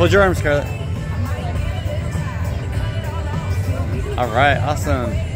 Hold your arm, Scarlett. All right, awesome.